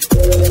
you.